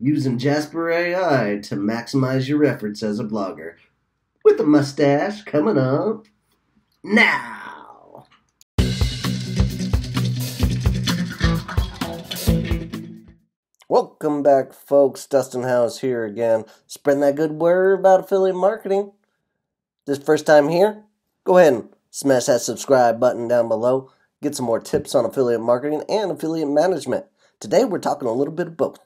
using Jasper AI to maximize your efforts as a blogger. With a mustache coming up now. Welcome back, folks. Dustin Howes here again, spreading that good word about affiliate marketing. This first time here, go ahead and smash that subscribe button down below. Get some more tips on affiliate marketing and affiliate management. Today, we're talking a little bit of both.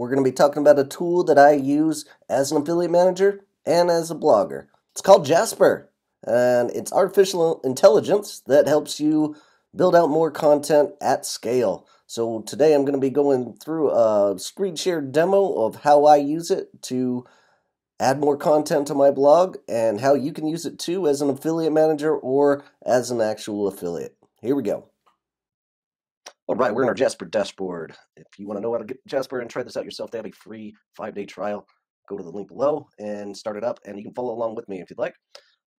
We're going to be talking about a tool that I use as an affiliate manager and as a blogger. It's called Jasper, and it's artificial intelligence that helps you build out more content at scale. So today I'm going to be going through a screen share demo of how I use it to add more content to my blog and how you can use it too as an affiliate manager or as an actual affiliate. Here we go. All right, we're in our Jasper dashboard. If you want to know how to get Jasper and try this out yourself, they have a free five-day trial. Go to the link below and start it up, and you can follow along with me if you'd like.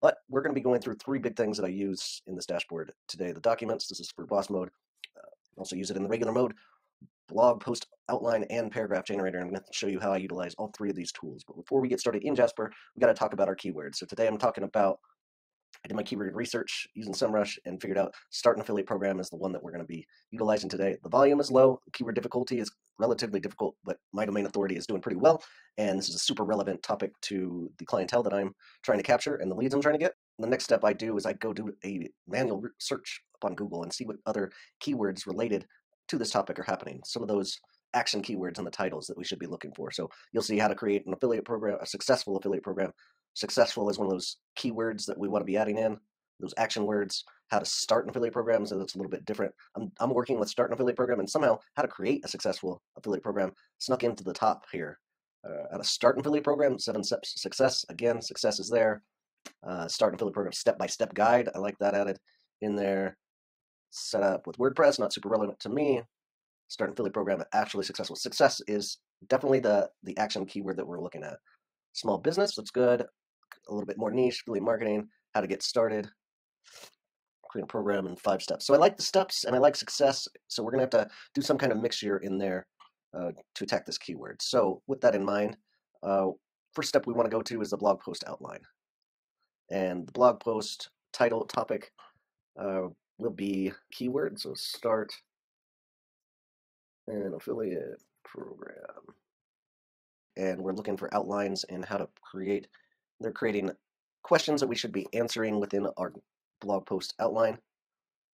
But we're going to be going through three big things that I use in this dashboard today. The documents, this is for boss mode, uh, also use it in the regular mode, blog post outline, and paragraph generator. I'm going to show you how I utilize all three of these tools. But before we get started in Jasper, we got to talk about our keywords. So today I'm talking about I did my keyword research using SEMrush and figured out start an affiliate program is the one that we're going to be utilizing today. The volume is low, keyword difficulty is relatively difficult, but my domain authority is doing pretty well. And this is a super relevant topic to the clientele that I'm trying to capture and the leads I'm trying to get. The next step I do is I go do a manual search on Google and see what other keywords related to this topic are happening. Some of those action keywords in the titles that we should be looking for. So you'll see how to create an affiliate program, a successful affiliate program. Successful is one of those keywords that we want to be adding in, those action words, how to start an affiliate program, so that's a little bit different. I'm, I'm working with start an affiliate program and somehow how to create a successful affiliate program snuck into the top here. Uh, how to start an affiliate program, seven steps success. Again, success is there. Uh, start an affiliate program step-by-step guide. I like that added in there set up with WordPress, not super relevant to me. Start an affiliate program actually successful. Success is definitely the the action keyword that we're looking at. Small business, that's good. A little bit more niche, affiliate marketing, how to get started, create a program in five steps. So I like the steps and I like success. So we're gonna have to do some kind of mixture in there uh, to attack this keyword. So with that in mind, uh, first step we want to go to is the blog post outline. And the blog post title topic uh, will be keyword. So start an affiliate program. And we're looking for outlines and how to create. They're creating questions that we should be answering within our blog post outline.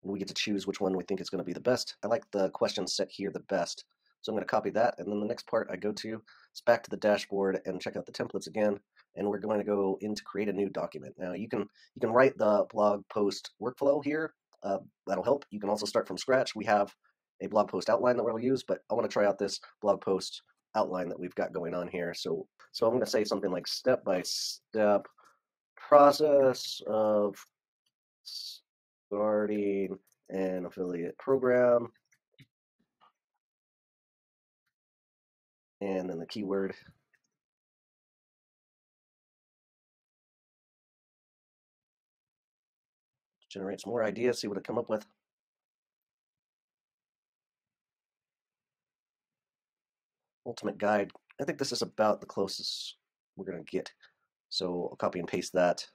And we get to choose which one we think is going to be the best. I like the question set here the best. So I'm going to copy that. And then the next part I go to is back to the dashboard and check out the templates again. And we're going to go into create a new document. Now you can you can write the blog post workflow here uh, that'll help. You can also start from scratch. We have a blog post outline that we'll use, but I want to try out this blog post outline that we've got going on here. So, so I'm going to say something like step by step process of starting an affiliate program. And then the keyword generate some more ideas, see what I come up with. Ultimate guide. I think this is about the closest we're going to get. So I'll copy and paste that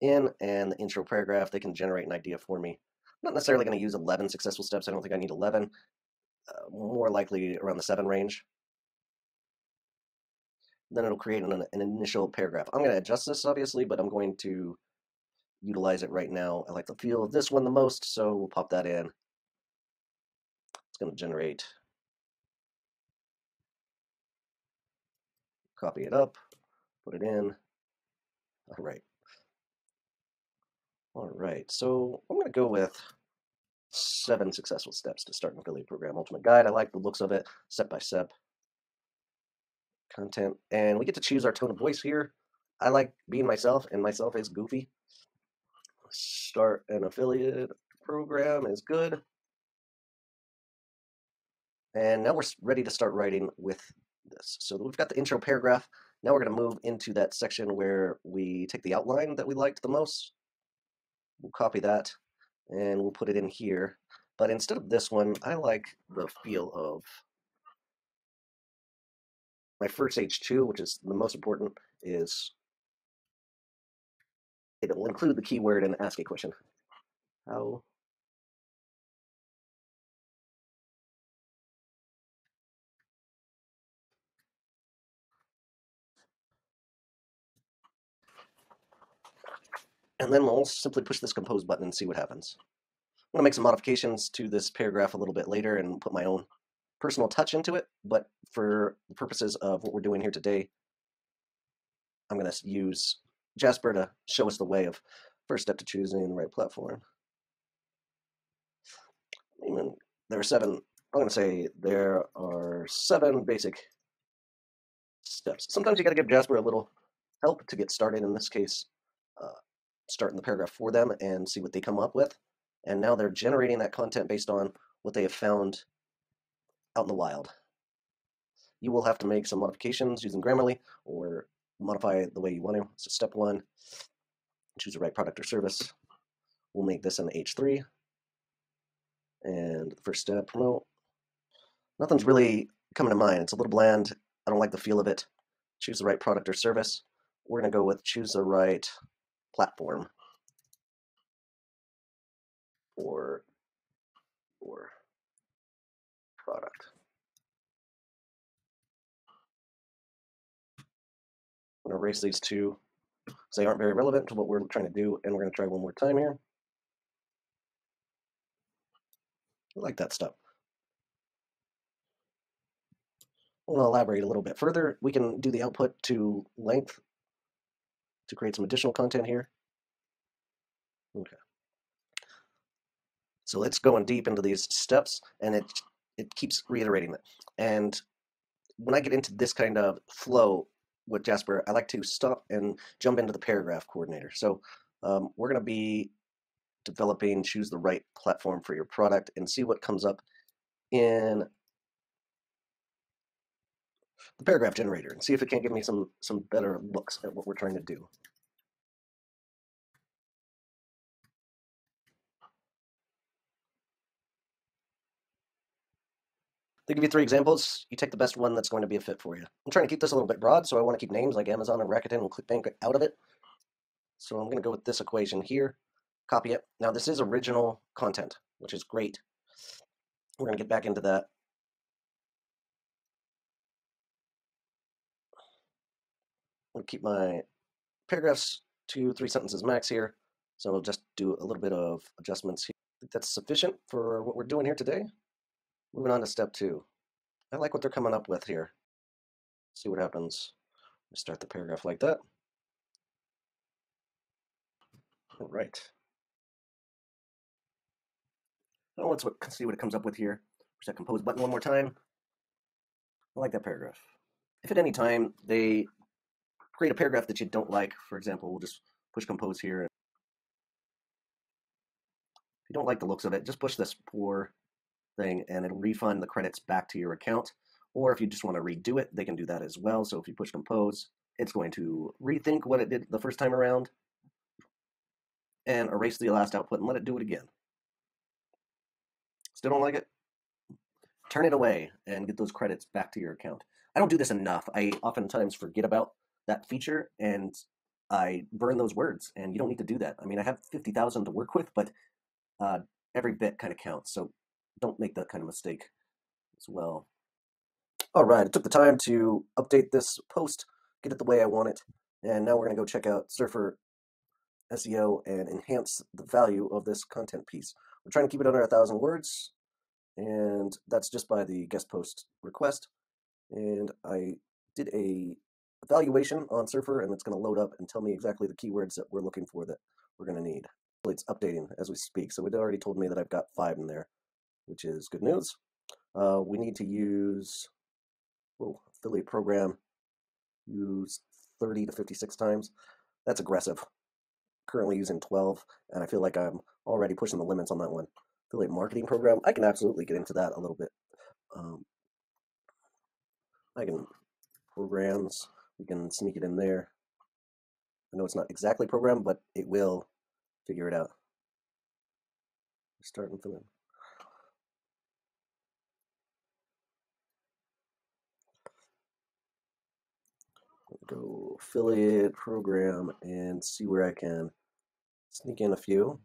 in, and the intro paragraph, they can generate an idea for me. I'm not necessarily going to use 11 successful steps. I don't think I need 11. Uh, more likely around the 7 range. Then it'll create an, an initial paragraph. I'm going to adjust this, obviously, but I'm going to utilize it right now. I like the feel of this one the most, so we'll pop that in. It's going to generate. Copy it up, put it in. All right. All right, so I'm going to go with seven successful steps to start an affiliate program. Ultimate guide, I like the looks of it, step by step. Content, and we get to choose our tone of voice here. I like being myself, and myself is goofy start an affiliate program is good. And now we're ready to start writing with this. So we've got the intro paragraph. Now we're going to move into that section where we take the outline that we liked the most. We'll copy that and we'll put it in here. But instead of this one, I like the feel of my first H2, which is the most important, is it will include the keyword and ask a question. How and then we'll simply push this compose button and see what happens. I'm going to make some modifications to this paragraph a little bit later and put my own personal touch into it, but for the purposes of what we're doing here today, I'm going to use Jasper to show us the way of first step to choosing the right platform. Even there are seven, I'm going to say there are seven basic steps. Sometimes you got to give Jasper a little help to get started. In this case, uh, start in the mm-hmm. paragraph for them and see what they come up with. And now they're generating that content based on what they have found out in the wild. You will have to make some modifications using Grammarly or modify the way you want to. So step one, choose the right product or service. We'll make this an H3. And the first step, promote. Nothing's really coming to mind. It's a little bland. I don't like the feel of it. Choose the right product or service. We're going to go with choose the right platform or or product. I'm going to erase these two because they aren't very relevant to what we're trying to do, and we're going to try one more time here. I like that stuff. I want to elaborate a little bit further. We can do the output to length to create some additional content here. Okay. So let's go in deep into these steps, and it it keeps reiterating that. And when I get into this kind of flow with Jasper, I like to stop and jump into the paragraph coordinator. So um, we're going to be developing, choose the right platform for your product, and see what comes up in paragraph generator and see if it can't give me some some better looks at what we're trying to do. They give you three examples. You take the best one that's going to be a fit for you. I'm trying to keep this a little bit broad, so I want to keep names like Amazon and Rakuten and ClickBank out of it. So I'm going to go with this equation here, copy it. Now this is original content, which is great. We're going to get back into that I'll keep my paragraphs to three sentences max here. So we'll just do a little bit of adjustments here. I think that's sufficient for what we're doing here today. Moving on to step two. I like what they're coming up with here. See what happens. Start the paragraph like that. All right. Now let's see what it comes up with here. Push that compose button one more time. I like that paragraph. If at any time they create a paragraph that you don't like. For example, we'll just push compose here. If you don't like the looks of it, just push this poor thing and it'll refund the credits back to your account. Or if you just want to redo it, they can do that as well. So if you push compose, it's going to rethink what it did the first time around and erase the last output and let it do it again. Still don't like it? Turn it away and get those credits back to your account. I don't do this enough. I oftentimes forget about that feature and I burn those words. And you don't need to do that. I mean, I have 50,000 to work with, but uh, every bit kind of counts. So don't make that kind of mistake as well. All right, I took the time to update this post, get it the way I want it. And now we're going to go check out Surfer SEO and enhance the value of this content piece. We're trying to keep it under a thousand words, and that's just by the guest post request. And I did a evaluation on Surfer, and it's going to load up and tell me exactly the keywords that we're looking for that we're going to need. It's updating as we speak, so it already told me that I've got five in there, which is good news. Uh, we need to use whoa, affiliate program, use 30 to 56 times. That's aggressive. Currently using 12, and I feel like I'm already pushing the limits on that one. Affiliate marketing program, I can absolutely get into that a little bit. Um, I can programs we can sneak it in there. I know it's not exactly programmed, but it will figure it out. Start and fill in. Go affiliate program and see where I can sneak in a few.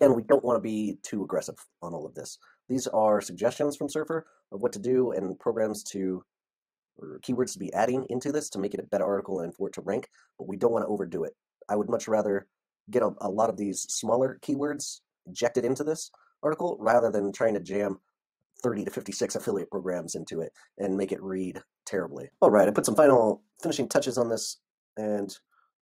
And we don't want to be too aggressive on all of this. These are suggestions from Surfer of what to do and programs to, or keywords to be adding into this to make it a better article and for it to rank, but we don't want to overdo it. I would much rather get a, a lot of these smaller keywords injected into this article rather than trying to jam 30 to 56 affiliate programs into it and make it read terribly. All right, I put some final finishing touches on this, and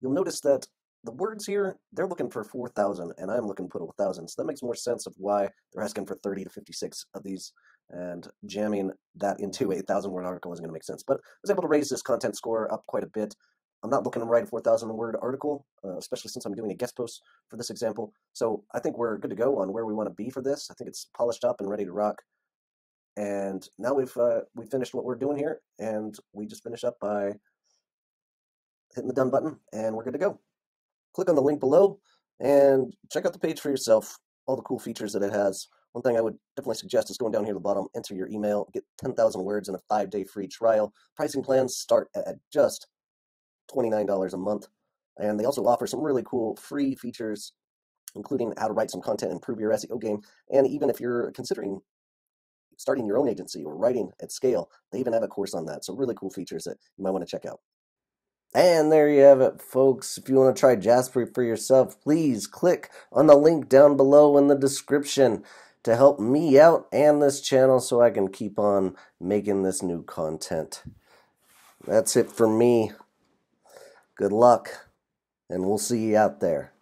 you'll notice that the words here, they're looking for 4,000, and I'm looking to put a 1,000. So that makes more sense of why they're asking for 30 to 56 of these, and jamming that into a 1,000 word article isn't going to make sense. But I was able to raise this content score up quite a bit. I'm not looking to write a 4,000 word article, uh, especially since I'm doing a guest post for this example. So I think we're good to go on where we want to be for this. I think it's polished up and ready to rock. And now we've uh, we finished what we're doing here, and we just finish up by hitting the done button, and we're good to go click on the link below and check out the page for yourself, all the cool features that it has. One thing I would definitely suggest is going down here to the bottom, enter your email, get 10,000 words in a five day free trial. Pricing plans start at just $29 a month. And they also offer some really cool free features, including how to write some content, improve your SEO game. And even if you're considering starting your own agency or writing at scale, they even have a course on that. So, really cool features that you might want to check out. And there you have it, folks. If you want to try Jasper for yourself, please click on the link down below in the description to help me out and this channel so I can keep on making this new content. That's it for me. Good luck, and we'll see you out there.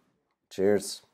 Cheers.